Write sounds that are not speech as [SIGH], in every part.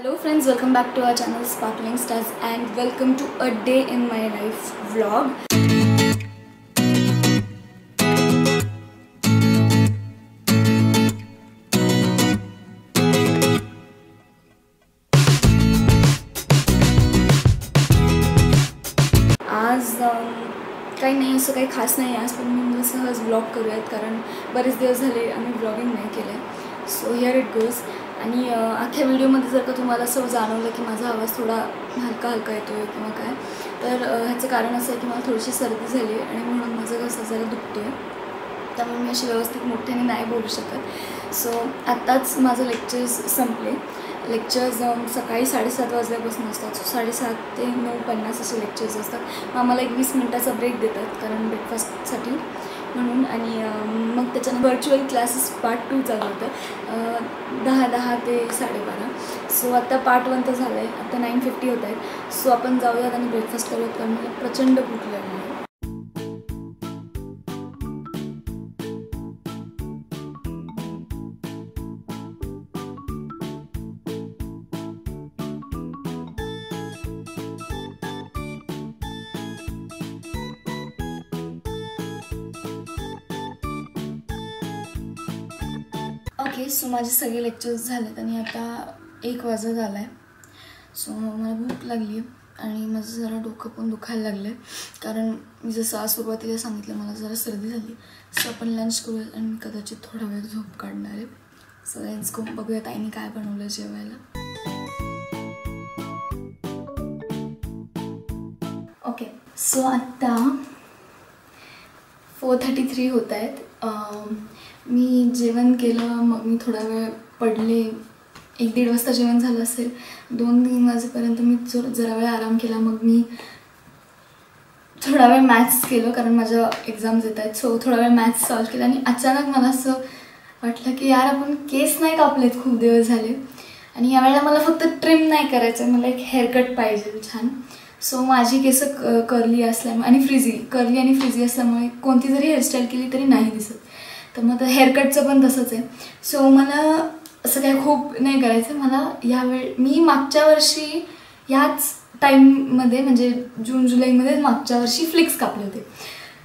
Hello friends, welcome back to our channel Sparkling Stars and welcome to a day in my life vlog. आज अम, काही नाही असं काही खास नाही आज पण मी म्हणलं सहज ब्लॉग करूयात कारण बरेच दिवस झाले आम्ही ब्लॉगिंग नाही केलं आहे सो हिअर इट गोज आणि अख्ख्या व्हिडिओमध्ये जर का तुम्हाला असं जाणवलं की माझा आवाज थोडा हलका हलका येतो आहे किंवा काय तर ह्याचं कारण असं आहे की मला थोडीशी सर्दी झाली आहे आणि म्हणून माझं घसा जरा दुखतो आहे त्यामुळे मी अशी व्यवस्थित मोठ्याने नाही बोलू शकत. सो आत्ताच माझं लेक्चर्स संपले. लेक्चर्स सकाळी साडेसात वाजल्यापासून असतात. सो साडेसात ते नऊ पन्नास असे लेक्चर्स असतात. मग आम्हाला एक वीस मिनटाचा ब्रेक देतात कारण ब्रेकफास्टसाठी म्हणून आणि मग त्याच्यानंतर व्हर्च्युअल क्लासेस पार्ट टू चालू होतं. दहा दहा ते साडेबारा. सो आता पार्ट वन तर झालं आहे आता नाईन फिफ्टी होत आहेत. सो आपण जाऊयात आणि ब्रेकफास्ट करूयात कारण मला प्रचंड भूक लागली ओके सो माझे सगळे लेक्चर्स झालेत आणि आता एक वाजत आला आहे सो मला भूक लागली आहे आणि माझं जरा डोकं पण दुखायला लागलं आहे कारण मी जसं आज सुरुवातीला सांगितलं मला जरा सर्दी झाली सो आपण लंच करूया आणि मी कदाचित थोडा वेळ झोप काढणार आहे. सो लेट्स करून बघूया ताईने काय बनवलं जेवायला. ओके सो आत्ता फोर थर्टी थ्री होत आहेत. मी जेवण केलं मग मी थोडा वेळ पडले. एक दीड वाजता जेवण झालं असेल. दोन तीन वाजेपर्यंत मी जर जरा वेळ आराम केला मग मी थोडा वेळ मॅथ्स केलं कारण माझ्या एक्झाम्स येत आहेत. सो थोडा वेळ मॅथ्स सॉल्व केलं आणि अचानक मला असं वाटलं की यार आपण केस नाही कापलेत खूप दिवस झाले. आणि यावेळेला मला फक्त ट्रिम नाही करायचं आहे, मला एक हेअरकट पाहिजे छान. सो माझी केस करली असल्यामुळे आणि फ्रिझी करली आणि फ्रिझी असल्यामुळे कोणती जरी हेअरस्टाईल केली तरी नाही दिसत. तर मग हेअरकटचं पण तसंच आहे. सो मला असं काही खूप नाही करायचं. मला यावेळ मी मागच्या वर्षी ह्याच टाईममध्ये म्हणजे जून जुलैमध्ये मागच्या वर्षी फ्लिक्स कापले होते.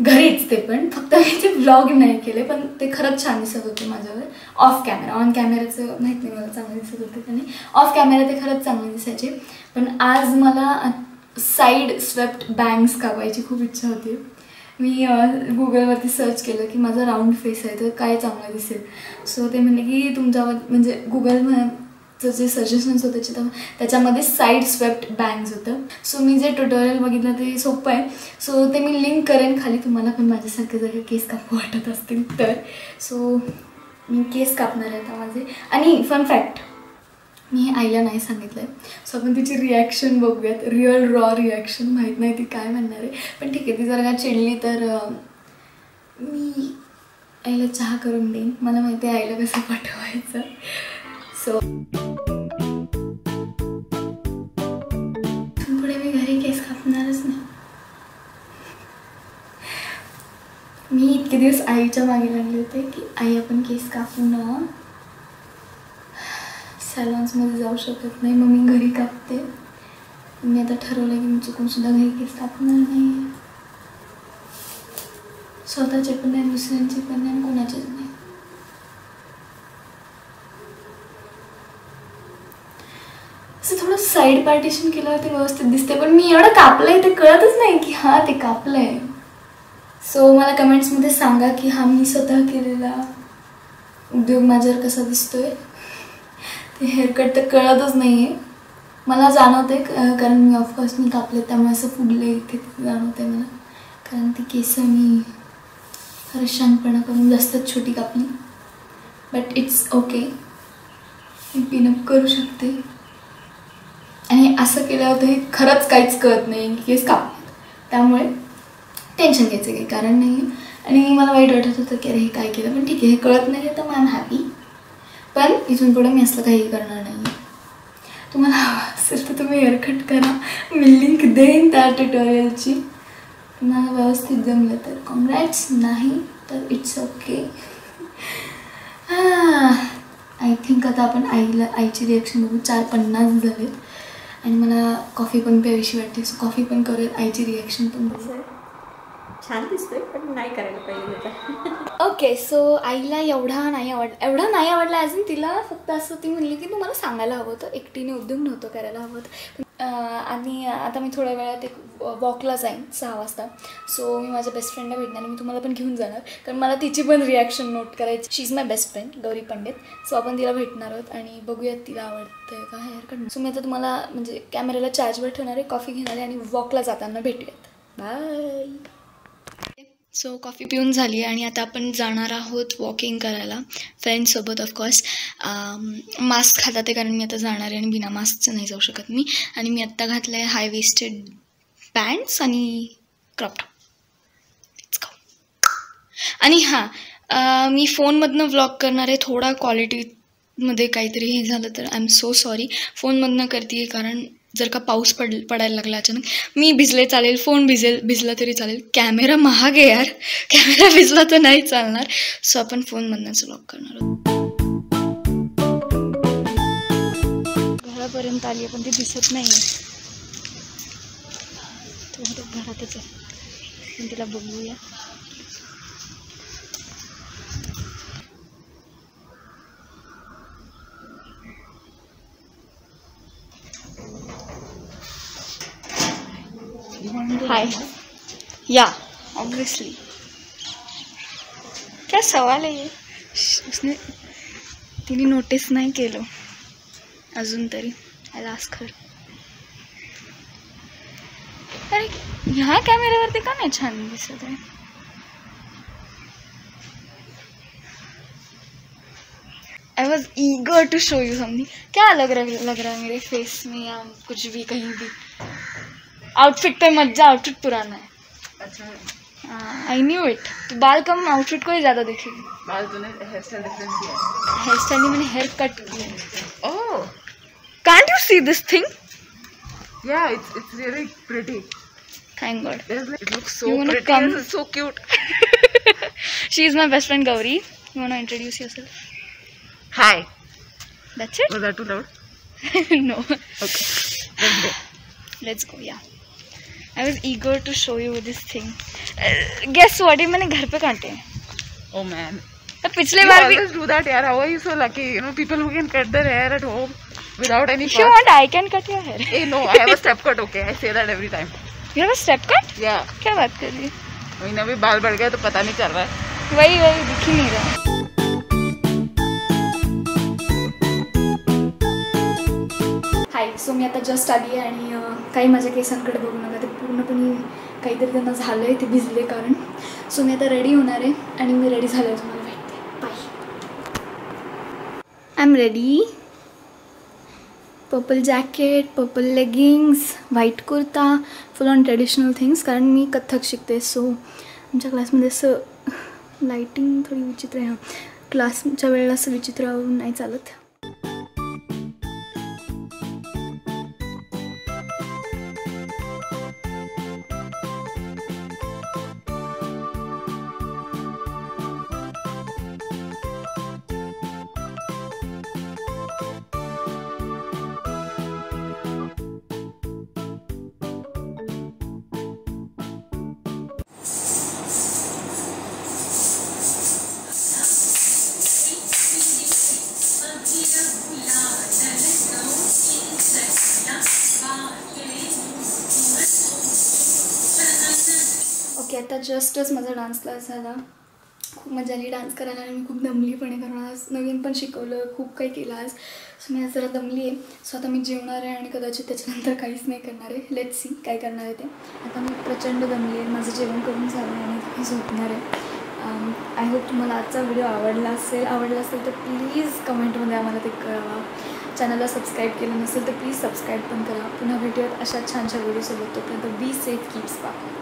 घरीच ते पण. फक्त मी ते ब्लॉग नाही केले पण ते खरंच छान दिसत होते माझ्यावर. ऑफ कॅमेरा ऑन कॅमेऱ्याचं माहीत नाही मला चांगलं दिसत होते त्याने ऑफ कॅमेरा ते खरंच चांगले दिसायचे. पण आज मला साईड स्वेप्ट बँग्स कापायची खूप इच्छा होती. मी गुगलवरती सर्च केलं की माझा राऊंड फेस आहे तर काय चांगलं दिसेल? सो ते म्हणले की तुमच्यावर म्हणजे गुगल चं जे सजेशन्स होते त्याच्या त्याच्यामध्ये साईड स्वेप्ट बँग्स होतं. सो मी जे ट्युटोरियल बघितलं ते सोपं आहे. सो ते मी लिंक करेन खाली तुम्हाला पण माझ्यासारखे जर केस कापू वाटत असतील तर. सो मी केस कापणार आहे आता माझे. आणि फन फॅक्ट मी हे आईला नाही सांगितलं आहे सो आपण तिची रिॲक्शन बघूयात. रिअल रॉ रिॲक्शन माहीत नाही ती काय म्हणणार आहे. पण ठीक आहे ती जर का चिडली तर मी आईला चहा करून देईन. मला माहिती आहे आईला कसं पाठवायचं. सो पुढे मी घरी केस कापणारच नाही. मी इतके दिवस आईच्या मागे लागले होते की आई आपण केस कापू ना. सॅलॉन्समध्ये जाऊ शकत नाही. मग मी घरी कापते. मी आता ठरवलं की मी चुकून सुद्धा घरी केस कापणार नाही स्वतःचे पण नाही दुसऱ्यांचे पण नाही आणि कोणाचेच नाही. असं थोडं साईड पार्टिशन केल्यावर ते व्यवस्थित दिसते पण मी एवढं कापलंय ते कळतच नाही की हा ते कापलंय. सो मला कमेंट्समध्ये सांगा की हा मी स्वतः केलेला उद्योग माझ्यावर कसा दिसतोय. हेअरकट तर कळतच नाही आहे मला जाणवते क- कारण मी ऑफकोर्स मी कापले त्यामुळे असं फुगले इथे जाणवते मला. कारण ती केस मी खरंच शानपणा करून जास्तच छोटी कापली. बट इट्स ओके मी पिनअप करू शकते. आणि असं केल्यावर हे खरंच काहीच कळत नाही की केस कापतात त्यामुळे टेन्शन घ्यायचं काही कारण नाही आणि मला वाईट वाटत होतं की अरे हे काय केलं पण ठीक आहे हे कळत नाही तर मॅम हॅपी पण इथून पुढे मी असलं काही करणार नाही तुम्हाला हवं असेल तर तुम्ही हेअरकट करा. मी लिंक देईन त्या ट्युटोरियलची तुम्हाला व्यवस्थित जमलं तर कॉम्रॅट्स नाही तर इट्स ओके आय थिंक आता आपण आईला आईची रिॲक्शन बघू. चार पन्नास झालेत. आणि मला कॉफी पण प्यावीशी वाटते. सो कॉफी पण करेल आईची रिॲक्शन पण बघूया छान दिसतोय पण नाही करायला पाहिजे ओके सो आईला एवढा नाही आवडला एवढा नाही आवडला अजून तिला फक्त असं ती म्हणली की तुम्हाला सांगायला हवं होतं एकटीने उद्योग नव्हतं करायला हवं होतं. आणि आता मी थोड्या वेळात एक वॉकला जाईन सहा वाजता. सो मी माझ्या बेस्ट फ्रेंडला भेटणार आणि मी तुम्हाला पण घेऊन जाणार. कारण मला तिची पण रिॲक्शन नोट करायची she is my best friend Gauri Pandit. So आपण तिला भेटणार आहोत आणि बघूयात तिला आवडतंय का हेअर कट सो मी आता तुम्हाला म्हणजे कॅमेऱ्याला चार्जवर ठेवणार आहे कॉफी घेणार आहे आणि वॉकला जाताना भेटूयात. बाय सो कॉफी पिऊन झाली आहे आणि आता आपण जाणार आहोत वॉकिंग करायला. फ्रेंड्ससोबत ऑफकोर्स मास्क हातात आहे कारण मी आता जाणार आहे आणि बिना मास्कचं नाही जाऊ शकत मी. आणि मी आत्ता घातलं आहे हाय वेस्टेड पॅन्ट्स आणि क्रॉपटॉप आणि हां uh, मी फोनमधनं व्लॉग करणार आहे. थोडा क्वालिटीमध्ये काहीतरी हे झालं तर आय एम सो सॉरी फोनमधनं करते आहे कारण जर का पाऊस पड पडायला लागला अचानक मी भिजले चालेल फोन भिजेल भिजला तरी चालेल. कॅमेरा महाग आहे यार. कॅमेरा भिजला तर नाही चालणार. सो आपण फोनमधनंच लॉक करणार आहोत. घरापर्यंत आली आहे पण ती दिसत नाही आहे. घरातच आहे. पण तिला बघूया. हाय या ऑब्वियसली क्या सवाल आहे ये? उसने तिने नोटीस नाही केलं अजून तरी खर अरे ह्या कॅमेऱ्यावरती का नाही? छान दिसत आहे I was eager to show you something क्या लग रहा लग रहा है मेरे फेस में या कुछ भी कहीं भी? आउटफिट पे मज्जा आउटफिट पुराना है। आई न्यू इट तो बाल कम आउटफिट को ही ज़्यादा दिखेगी। बाल तूने हेयर स्टाइल डिफरेंट किया हेयर स्टाइल मैंने हेयर कट किया ओह can't you see this thing yeah it's it's really pretty. Thank god it? Looks so You wanna pretty. come? this is my best friend Gauri you want introduce yourself hi. That's was that too loud? [LAUGHS] It no okay let's go let's go yeah I was eager to show you this thing guess what ये मैंने घर पे काटे हैं oh man तो पिछले बार भी always do that yaar how are you so lucky you know people who can cut their hair at home without any if you fuss want I can cut your hair hey no I have a step cut okay I say that every time you have a step cut yeah क्या बात कर रही है वही ना भी बाल बढ़ गए तो पता नहीं चल रहा है वही वही दिख ही नहीं रहा हाय सो मी आता जस्ट आली आहे आणि काही माझ्या केसांकडे बघू नका. ते पूर्णपणे काहीतरी त्यांना झालं आहे ते भिजले कारण. सो मी आता रेडी होणार आहे आणि मी रेडी झाल्यावर तुम्हाला भेटते. Bye I am ready purple jacket purple leggings white kurta full on traditional things कारण मी कथ्थक शिकते. सो आमच्या क्लासमध्ये असं लाईटिंग थोडी विचित्र आहे. क्लासच्या वेळेला असं विचित्र नाही चालत. की आता जस्टच माझा डान्स क्लास झाला. खूप मजा आली डान्स करायला आणि मी खूप दमली पण आहे कारण आज नवीन पण शिकवलं खूप काही केलं आज. सो मी आज जरा दमली आहे. सो आता मी जेवणार आहे आणि कदाचित त्याच्यानंतर काहीच नाही करणार आहे. लेट सी काय करणार आहे ते. आता मी प्रचंड दमली आहे. माझं जेवण करून झालं आहे आणि मी झोपणार आहे. Um, आय होप तुम्हाला आजचा व्हिडिओ आवडला असेल. आवडला असेल तर प्लीज कमेंटमध्ये आम्हाला ते कळवा. चॅनलला सबस्क्राईब केलं नसेल तर प्लीज सबस्क्राईब पण करा. पुन्हा भेटूयात अशा छान छान व्हिडिओसोबत तोपर्यंत बी सेफ कीप्स बाय